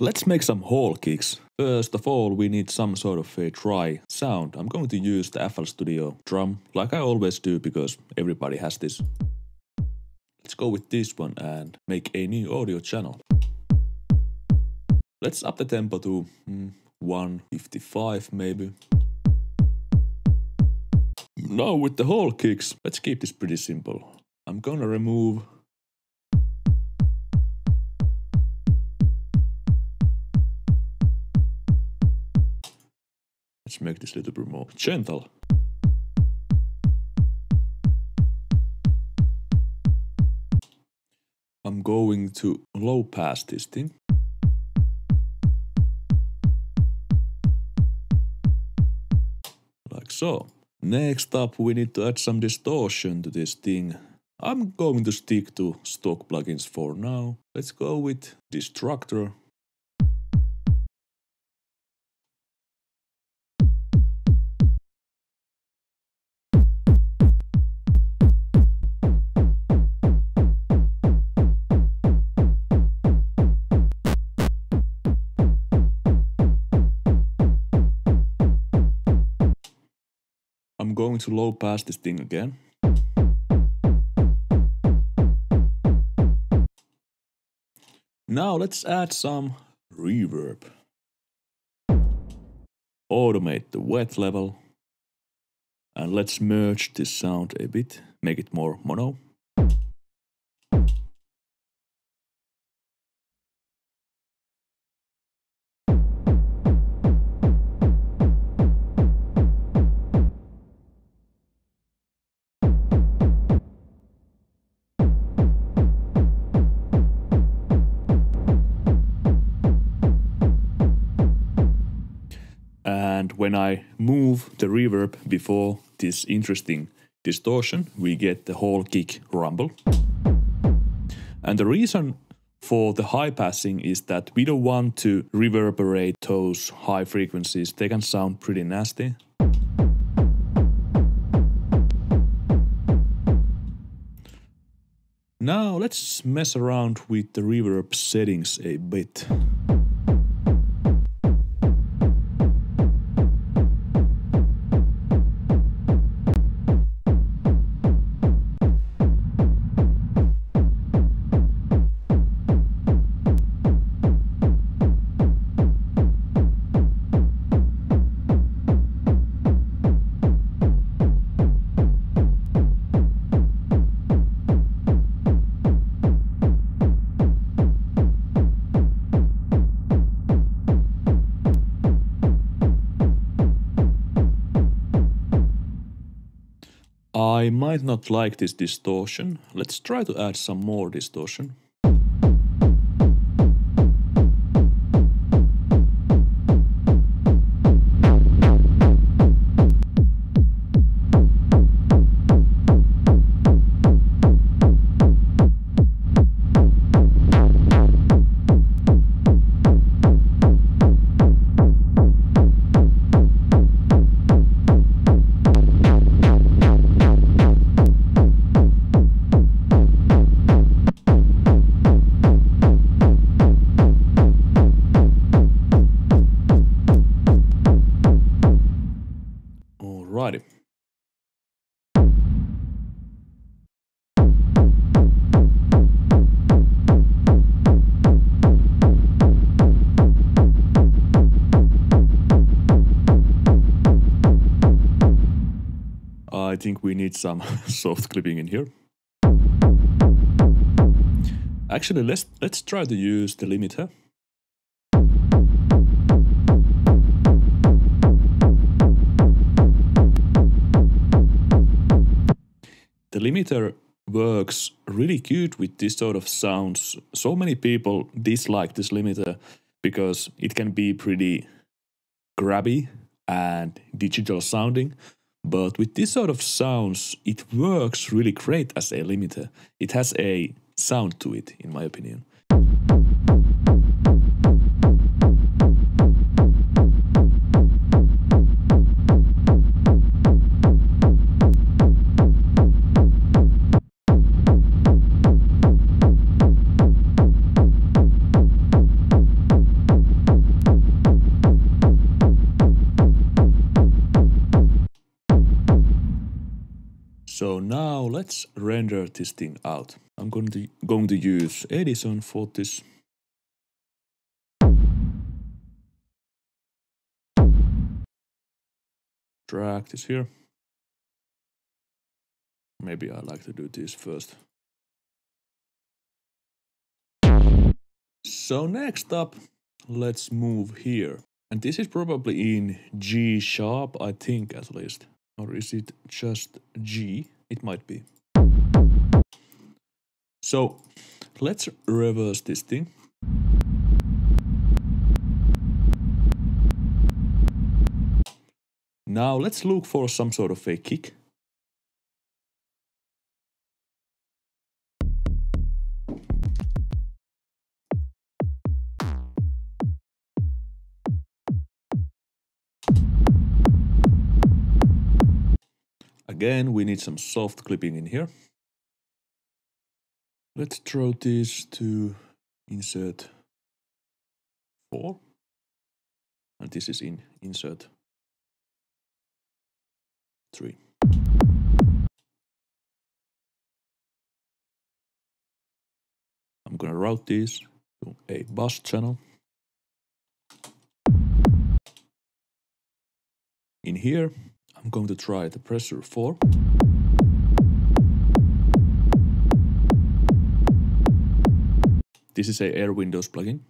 Let's make some hall kicks. First of all, we need some sort of a dry sound. I'm going to use the FL Studio drum like I always do because everybody has this. Let's go with this one and make a new audio channel. Let's up the tempo to mm, 155 maybe. Now with the hall kicks, let's keep this pretty simple. I'm gonna remove Let's make this a little bit more gentle. I'm going to low pass this thing. Like so. Next up we need to add some distortion to this thing. I'm going to stick to stock plugins for now. Let's go with Distructor going to low pass this thing again. Now let's add some reverb. Automate the wet level. And let's merge this sound a bit, make it more mono. When I move the reverb before this interesting distortion, we get the hall kick rumble. And the reason for the high passing is that we don't want to reverberate those high frequencies. They can sound pretty nasty. Now let's mess around with the reverb settings a bit. I might not like this distortion. Let's try to add some more distortion. I think we need some soft clipping in here. Actually, let's let's try to use the limiter. The limiter works really good with this sort of sounds. So many people dislike this limiter because it can be pretty grabby and digital sounding. But with this sort of sounds, it works really great as a limiter. It has a sound to it, in my opinion. Let's render this thing out. I'm going to going to use Edison for this. Drag this here. Maybe I like to do this first. So next up, let's move here. And this is probably in G sharp, I think at least. Or is it just G? It might be. So let's reverse this thing. Now let's look for some sort of a kick. Again, we need some soft clipping in here. Let's throw this to insert 4. And this is in insert 3. I'm gonna route this to a bus channel. In here, I'm going to try the pressure 4. This is a Airwindows plugin.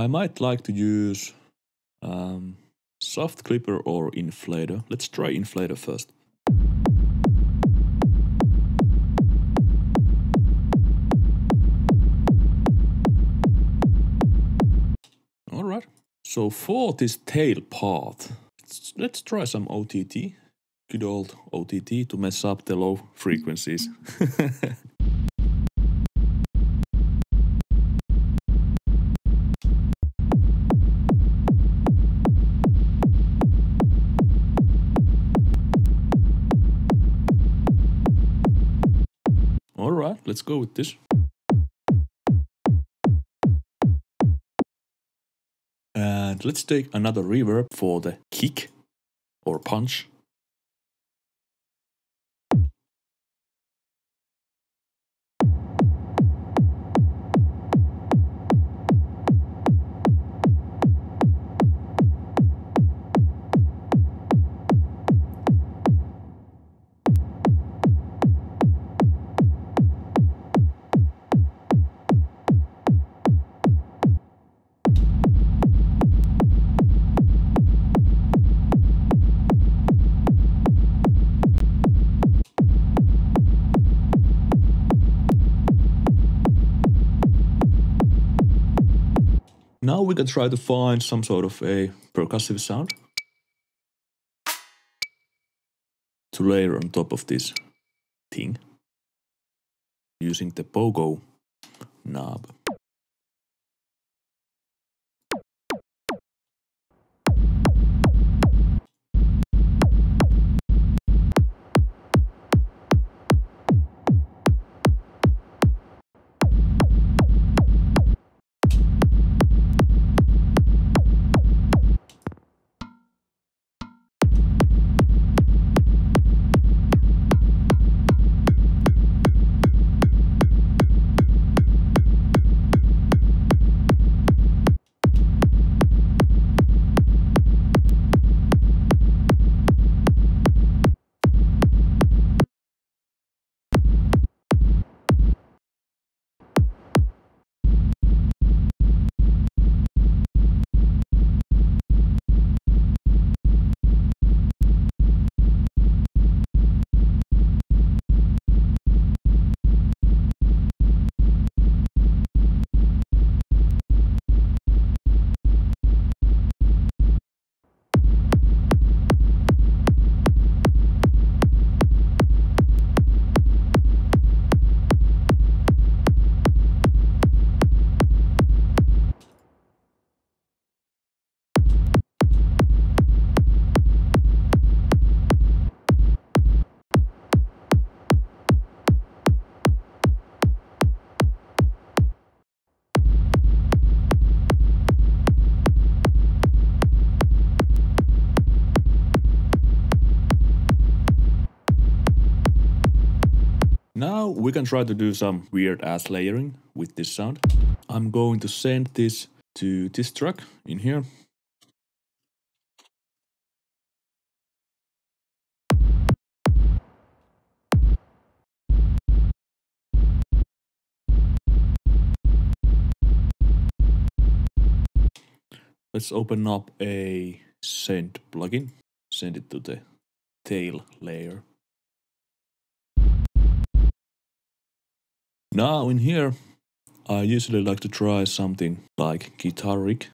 I might like to use um, soft clipper or inflator. Let's try inflator first. All right. So for this tail part, let's, let's try some OTT. Good old OTT to mess up the low frequencies. let's go with this. And let's take another reverb for the kick or punch. Now we can try to find some sort of a percussive sound to layer on top of this thing using the pogo knob. We can try to do some weird ass layering with this sound. I'm going to send this to this track in here. Let's open up a send plugin, send it to the tail layer. Now in here, I usually like to try something like guitar rig.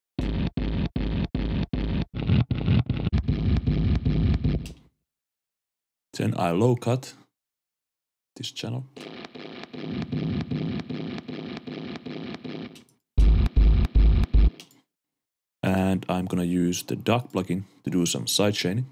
Then I low cut this channel. And I'm gonna use the DUC plugin to do some sidechaining.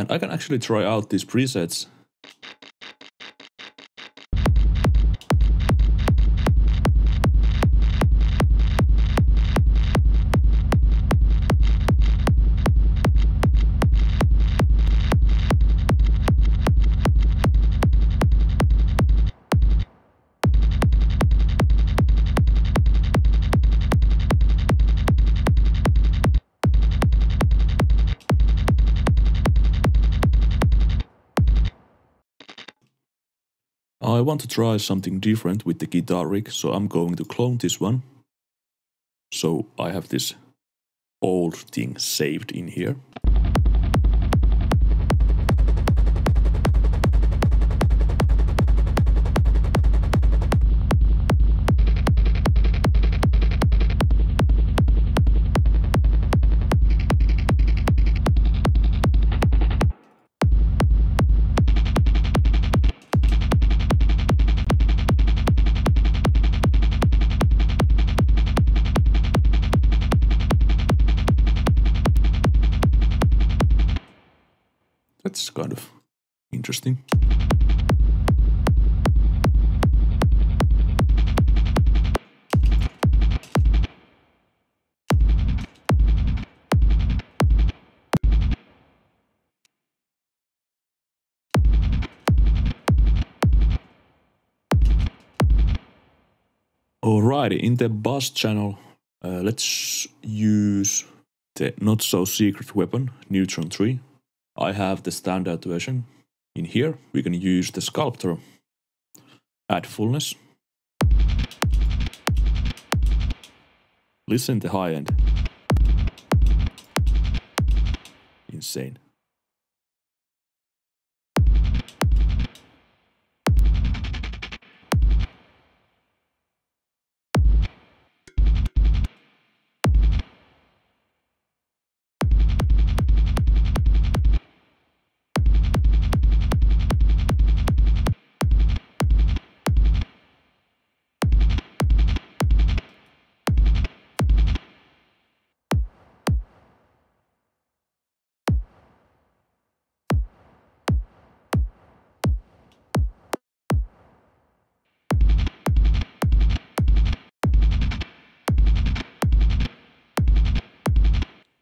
And I can actually try out these presets. I want to try something different with the guitar rig, so I'm going to clone this one. So I have this old thing saved in here. Alrighty, in the bus channel, uh, let's use the not so secret weapon, Neutron 3. I have the standard version. In here, we can use the sculptor. Add fullness. Listen to high end. Insane.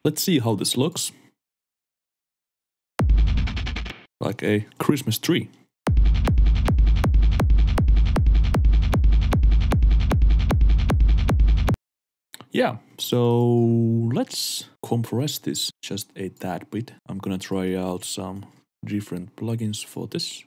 Let's see how this looks. Like a Christmas tree. Yeah, so let's compress this just a tad bit. I'm gonna try out some different plugins for this.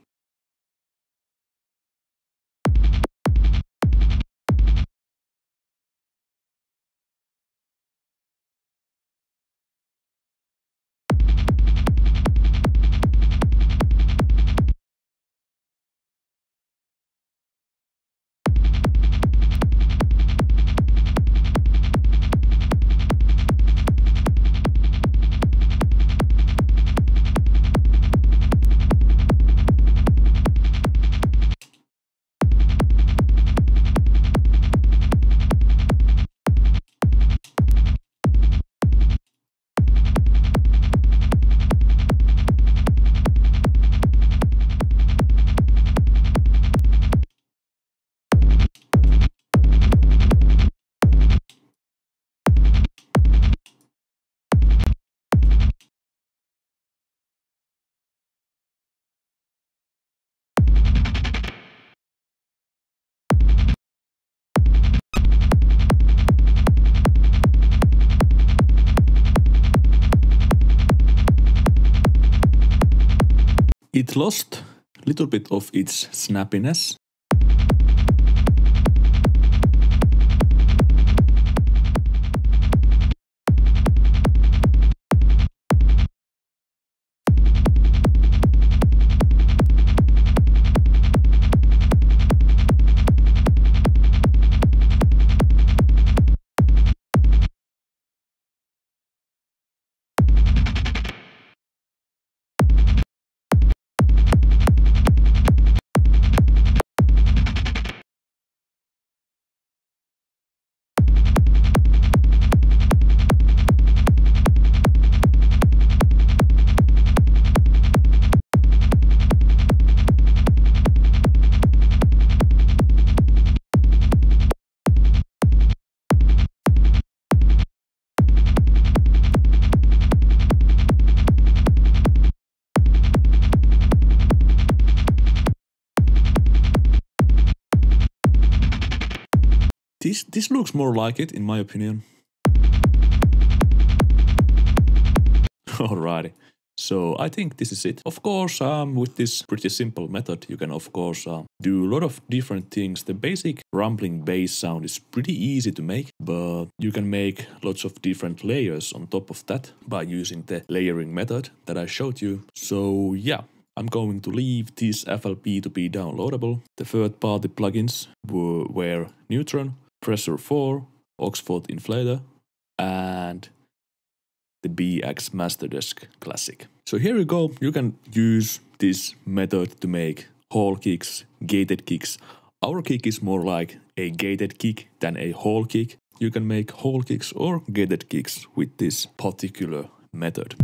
It lost a little bit of its snappiness. This this looks more like it, in my opinion. Alrighty. So I think this is it. Of course, um, with this pretty simple method, you can of course uh, do a lot of different things. The basic rumbling bass sound is pretty easy to make, but you can make lots of different layers on top of that by using the layering method that I showed you. So yeah, I'm going to leave this FLP to be downloadable. The third-party plugins were, were Neutron, Pressure 4, Oxford Inflator, and the BX Masterdesk Classic. So here you go, you can use this method to make hall kicks, gated kicks. Our kick is more like a gated kick than a hall kick. You can make hall kicks or gated kicks with this particular method.